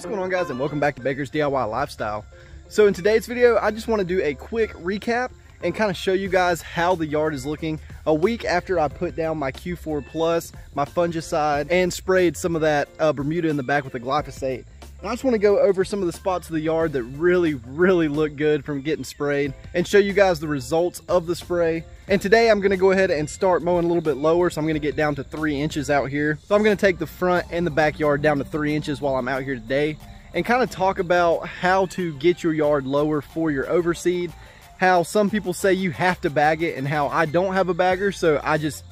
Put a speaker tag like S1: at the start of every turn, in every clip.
S1: What's going on guys and welcome back to Baker's DIY Lifestyle. So in today's video, I just want to do a quick recap and kind of show you guys how the yard is looking a week after I put down my Q4 Plus, my fungicide, and sprayed some of that uh, Bermuda in the back with the glyphosate. I just want to go over some of the spots of the yard that really, really look good from getting sprayed and show you guys the results of the spray. And today I'm going to go ahead and start mowing a little bit lower. So I'm going to get down to three inches out here. So I'm going to take the front and the backyard down to three inches while I'm out here today and kind of talk about how to get your yard lower for your overseed. How some people say you have to bag it and how I don't have a bagger. So I just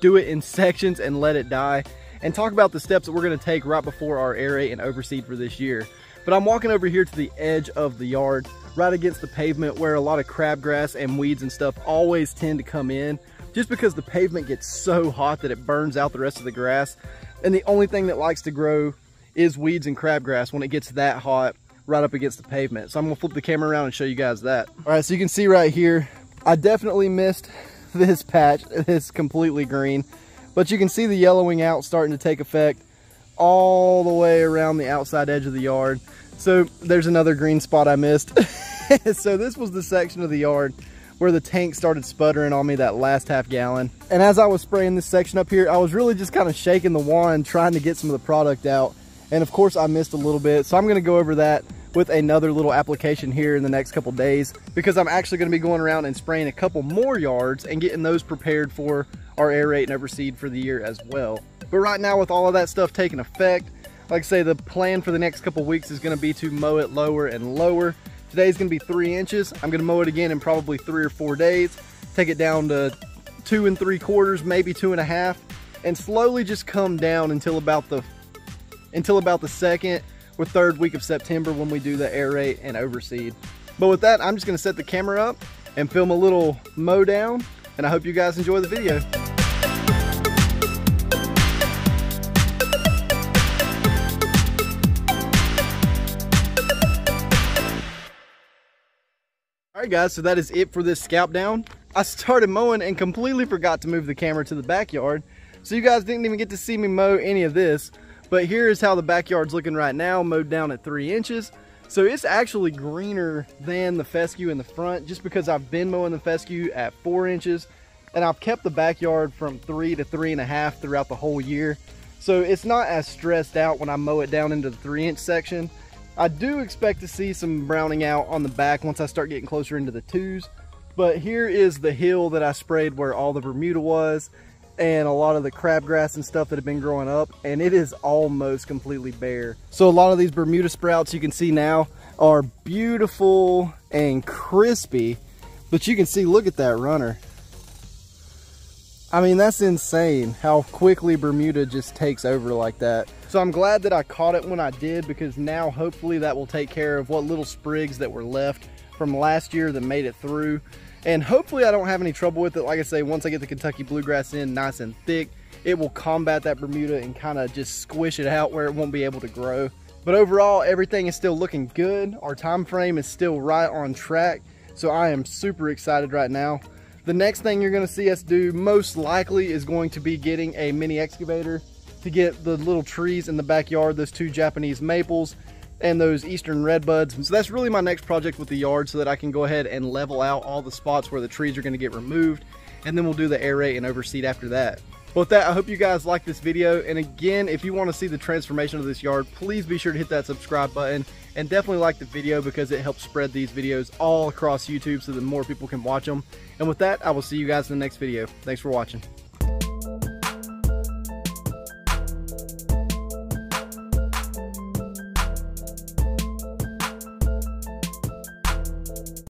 S1: do it in sections and let it die and talk about the steps that we're gonna take right before our aerate and overseed for this year. But I'm walking over here to the edge of the yard, right against the pavement where a lot of crabgrass and weeds and stuff always tend to come in, just because the pavement gets so hot that it burns out the rest of the grass. And the only thing that likes to grow is weeds and crabgrass when it gets that hot right up against the pavement. So I'm gonna flip the camera around and show you guys that. All right, so you can see right here, I definitely missed this patch. It's completely green. But you can see the yellowing out starting to take effect all the way around the outside edge of the yard. So there's another green spot I missed. so this was the section of the yard where the tank started sputtering on me that last half gallon. And as I was spraying this section up here, I was really just kind of shaking the wand trying to get some of the product out. And of course I missed a little bit. So I'm gonna go over that with another little application here in the next couple days because I'm actually gonna be going around and spraying a couple more yards and getting those prepared for our aerate and overseed for the year as well. But right now with all of that stuff taking effect, like I say, the plan for the next couple weeks is gonna be to mow it lower and lower. Today's gonna be three inches. I'm gonna mow it again in probably three or four days, take it down to two and three quarters, maybe two and a half, and slowly just come down until about the until about the second or third week of September when we do the aerate and overseed. But with that, I'm just gonna set the camera up and film a little mow down, and I hope you guys enjoy the video. Right guys, so that is it for this scalp down. I started mowing and completely forgot to move the camera to the backyard. So you guys didn't even get to see me mow any of this. But here is how the backyard's looking right now, mowed down at three inches. So it's actually greener than the fescue in the front just because I've been mowing the fescue at four inches and I've kept the backyard from three to three and a half throughout the whole year. So it's not as stressed out when I mow it down into the three inch section. I do expect to see some browning out on the back once I start getting closer into the twos. But here is the hill that I sprayed where all the Bermuda was and a lot of the crabgrass and stuff that have been growing up and it is almost completely bare. So a lot of these Bermuda sprouts you can see now are beautiful and crispy, but you can see, look at that runner. I mean, that's insane how quickly Bermuda just takes over like that. So I'm glad that I caught it when I did because now hopefully that will take care of what little sprigs that were left from last year that made it through. And hopefully I don't have any trouble with it. Like I say, once I get the Kentucky Bluegrass in nice and thick, it will combat that Bermuda and kind of just squish it out where it won't be able to grow. But overall, everything is still looking good. Our time frame is still right on track. So I am super excited right now. The next thing you're gonna see us do most likely is going to be getting a mini excavator to get the little trees in the backyard, those two Japanese maples, and those eastern redbuds. So that's really my next project with the yard so that I can go ahead and level out all the spots where the trees are gonna get removed and then we'll do the aerate and overseed after that. But with that, I hope you guys like this video. And again, if you wanna see the transformation of this yard, please be sure to hit that subscribe button and definitely like the video because it helps spread these videos all across YouTube so that more people can watch them. And with that, I will see you guys in the next video. Thanks for watching.